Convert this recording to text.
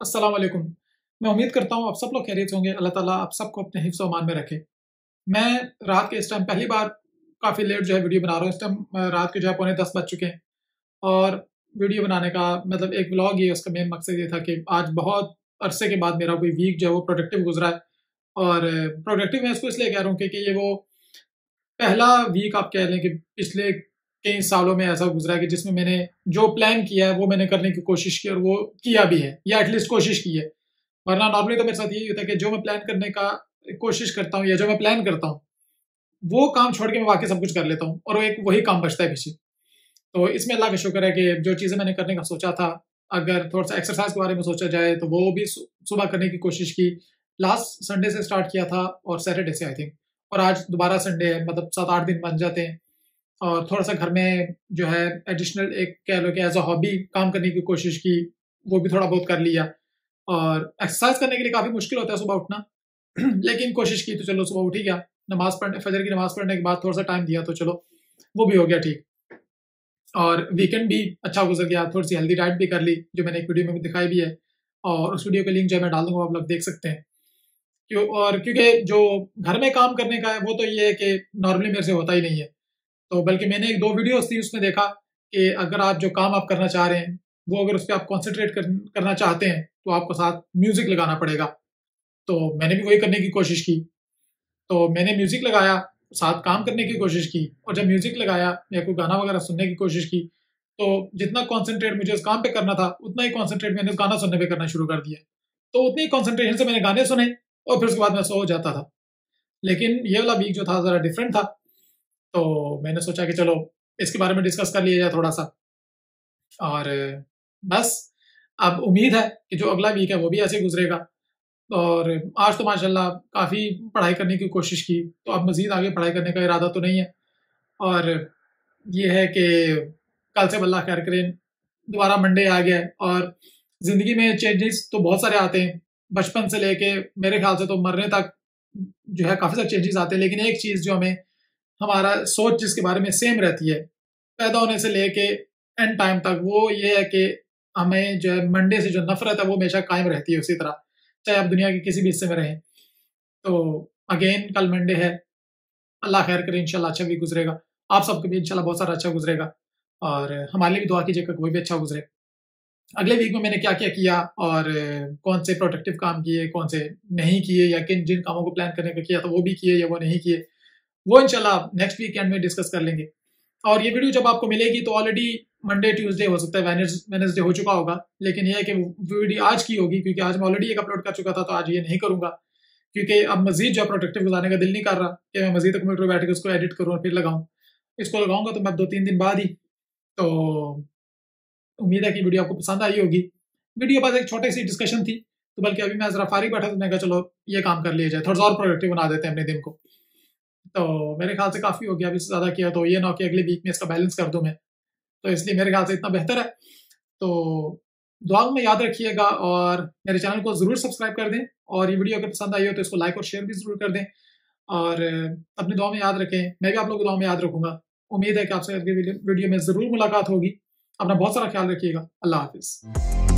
अस्सलाम वालेकुम मैं उम्मीद करता हूँ आप सब लोग खैरियत होंगे। अल्लाह ताला आप सबको अपने हिफ्स मान में रखे। मैं रात के इस टाइम पहली बार काफ़ी लेट जो है वीडियो बना रहा हूँ। इस टाइम रात के जो है पौने दस बज चुके हैं। और वीडियो बनाने का मतलब एक ब्लॉग ये उसका मेन मकसद ये था कि आज बहुत अरसे के बाद मेरा कोई वीक जो है वो प्रोडक्टिव गुजरा है। और प्रोडक्टिव मैं इसको इसलिए कह रहा हूँ क्योंकि ये वो पहला वीक आप कह लें कि पिछले कई सालों में ऐसा गुजरा है कि जिसमें मैंने जो प्लान किया है, वो मैंने करने की कोशिश की और वो किया भी है, या एटलीस्ट कोशिश की है। वरना नॉर्मली तो मेरे साथ यही होता है कि जो मैं प्लान करने का कोशिश करता हूँ या जो मैं प्लान करता हूँ, वो काम छोड़ के मैं बाकी सब कुछ कर लेता हूँ और वो एक वही काम बचता है पीछे। तो इसमें अल्लाह का शुक्र है कि जो चीज़ें मैंने करने का सोचा था, अगर थोड़ा सा एक्सरसाइज के बारे में सोचा जाए तो वो भी सुबह करने की कोशिश की। लास्ट संडे से स्टार्ट किया था और सैटरडे से आई थिंक और आज दोबारा संडे है मतलब सात आठ दिन बन जाते हैं। और थोड़ा सा घर में जो है एडिशनल एक कह लो कि एज अ हॉबी काम करने की कोशिश की, वो भी थोड़ा बहुत कर लिया। और एक्सरसाइज करने के लिए काफ़ी मुश्किल होता है सुबह उठना। लेकिन कोशिश की तो चलो सुबह उठी गया। नमाज़ पढ़ने फजर की नमाज़ पढ़ने के बाद थोड़ा सा टाइम दिया तो चलो, वो भी हो गया ठीक। और वीकेंड भी अच्छा गुजर गया, थोड़ी सी हेल्दी डाइट भी कर ली, जो मैंने एक वीडियो में भी दिखाई भी है। और उस वीडियो का लिंक जो है मैं डाल दूँगा, आप लोग देख सकते हैं। क्यों और क्योंकि जो घर में काम करने का है वो तो ये है कि नॉर्मली मेरे से होता ही नहीं है। तो बल्कि मैंने एक दो वीडियोस थी उसमें देखा कि अगर आप जो काम आप करना चाह रहे हैं वो अगर उस पर आप कॉन्सेंट्रेट कर, करना चाहते हैं तो आपको साथ म्यूज़िक लगाना पड़ेगा। तो मैंने भी वही करने की कोशिश की। तो मैंने म्यूज़िक लगाया साथ काम करने की कोशिश की और जब म्यूज़िक लगाया या कोई गाना वगैरह सुनने की कोशिश की तो जितना कॉन्सेंट्रेट मुझे उस काम पे करना था उतना ही कॉन्सेंट्रेट मैंने उस गाना सुनने पे करना शुरू कर दिया। तो उतनी कॉन्सेंट्रेशन से मैंने गाने सुने और फिर उसके बाद मैं सो जाता था। लेकिन ये वाला वीक जो था, ज़रा डिफरेंट था। तो मैंने सोचा कि चलो, इसके बारे में डिस्कस कर लिया जाए थोड़ा सा और बस, अब उम्मीद है कि जो अगला वीक है, वो भी ऐसे गुजरेगा। और आज तो माशाल्लाह काफ़ी पढ़ाई करने की कोशिश की। तो अब मज़ीद आगे पढ़ाई करने का इरादा तो नहीं है। और ये है कि कल से बल्ला खैर करें, दोबारा मंडे आ गया और ज़िंदगी में चेंजेस तो बहुत सारे आते हैं। बचपन से लेके मेरे ख्याल से तो मरने तक जो है काफ़ी सारे चेंजेस आते हैं, लेकिन एक चीज़ जो हमें, हमारा सोच जिसके बारे में सेम रहती है, पैदा होने से लेके एंड टाइम तक, वो ये है कि हमें जो है मंडे से जो नफरत है, वो हमेशा कायम रहती है उसी तरह, चाहे आप दुनिया के किसी भी हिस्से में रहें। तो अगेन कल मंडे है, अल्लाह खैर करे, इंशाल्लाह अच्छा भी गुजरेगा। आप सबको भी इंशाल्लाह बहुत सारा अच्छा गुजरेगा, और हमारे लिए भी दुआ कीजिएगा कोई भी अच्छा गुजरे। अगले वीक में मैंने क्या क्या किया और कौन से प्रोडक्टिव काम किए, कौन से नहीं किए, या किन, जिन कामों को प्लान करने का किया था वो भी किए या वो नहीं किए, वो इंशाल्लाह नेक्स्ट वीकेंड में डिस्कस कर लेंगे। और ये वीडियो जब आपको मिलेगी तो ऑलरेडी मंडे ट्यूसडे हो सकता है वेनसडे हो चुका होगा, लेकिन यह है कि वीडियो आज की होगी, क्योंकि आज मैं ऑलरेडी एक अपलोड कर चुका था तो आज ये नहीं करूँगा। क्योंकि अब मजीद जो प्रोडक्टिव गुजारने का दिल नहीं कर रहा, कि मैं मजीद कंप्यूटर बैठ के उसको एडिट करूँ और फिर लगाऊँ। इसको लगाऊँगा तो मैं दो तीन दिन बाद ही तो उम्मीद है कि वीडियो आपको पसंद आई होगी। वीडियो बस एक छोटी सी डिस्कशन थी तो बल्कि अभी मैं जरा फारिग बैठा तो मैं कहा, चलो, ये काम कर लिया जाए, थोड़ा और प्रोडक्टिव बना देते हैं अपने दिन को। तो मेरे ख्याल से काफ़ी हो गया, अभी ज़्यादा किया तो ये ना कि अगले वीक में इसका बैलेंस कर दूँ मैं। तो इसलिए मेरे ख्याल से इतना बेहतर है। तो दुआ में याद रखिएगा और मेरे चैनल को ज़रूर सब्सक्राइब कर दें और ये वीडियो अगर पसंद आई हो तो इसको लाइक और शेयर भी ज़रूर कर दें। और अपनी दुआ में याद रखें, मैं भी आप लोगों को दुआ में याद रखूँगा। उम्मीद है कि आपसे अगली वीडियो में ज़रूर मुलाकात होगी। अपना बहुत सारा ख्याल रखिएगा। अल्लाह हाफिज़।